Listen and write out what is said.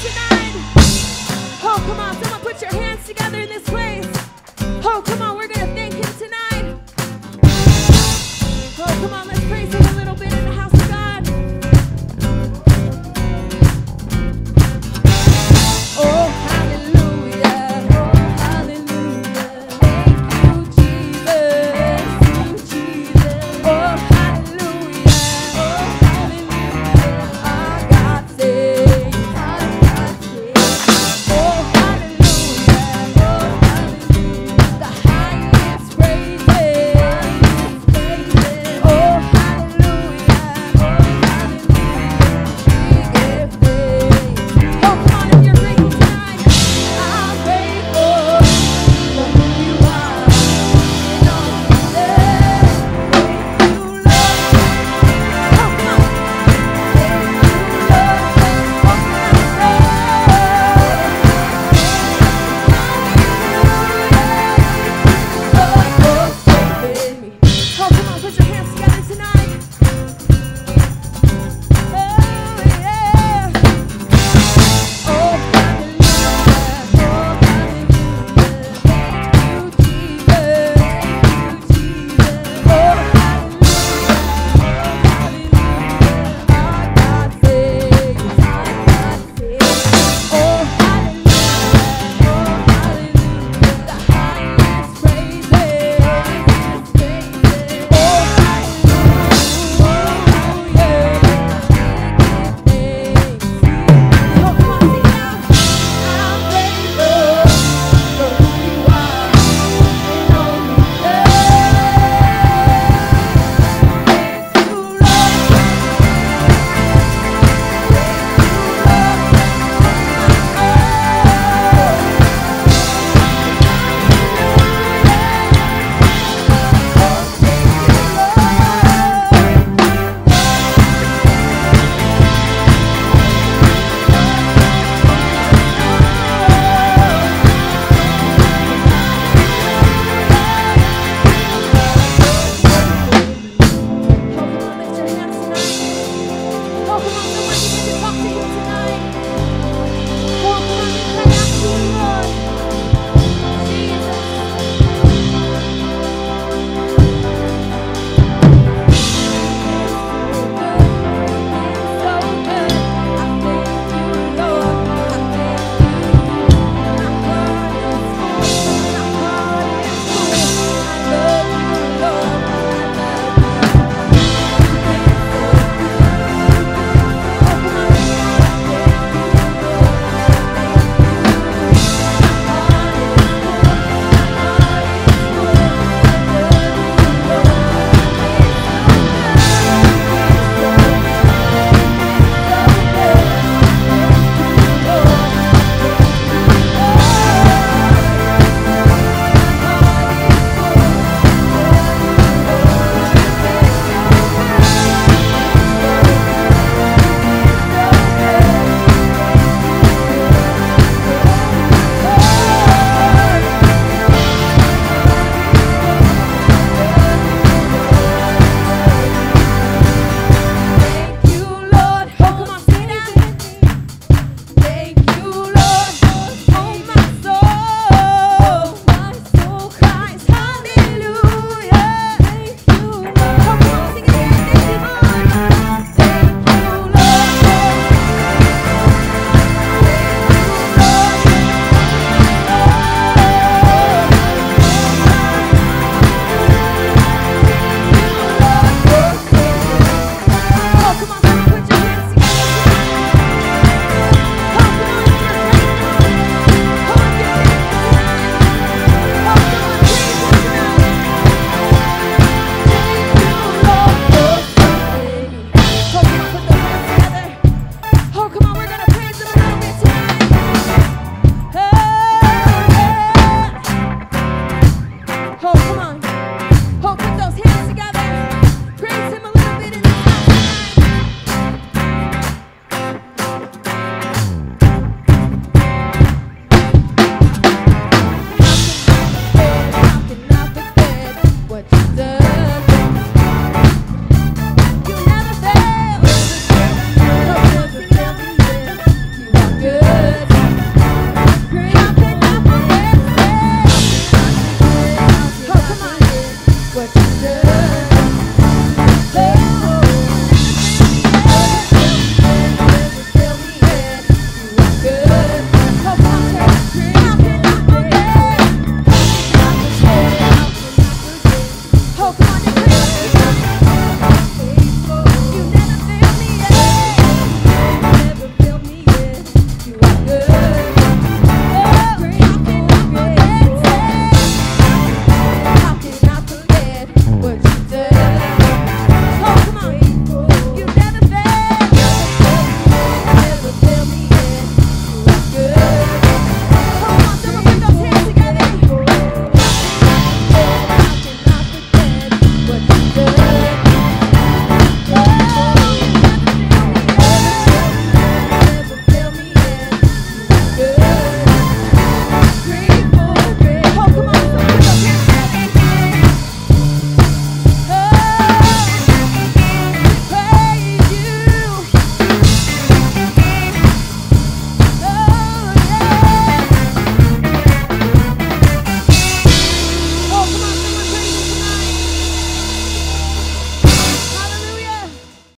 tonight. Oh, come on, someone put your hands together in this place.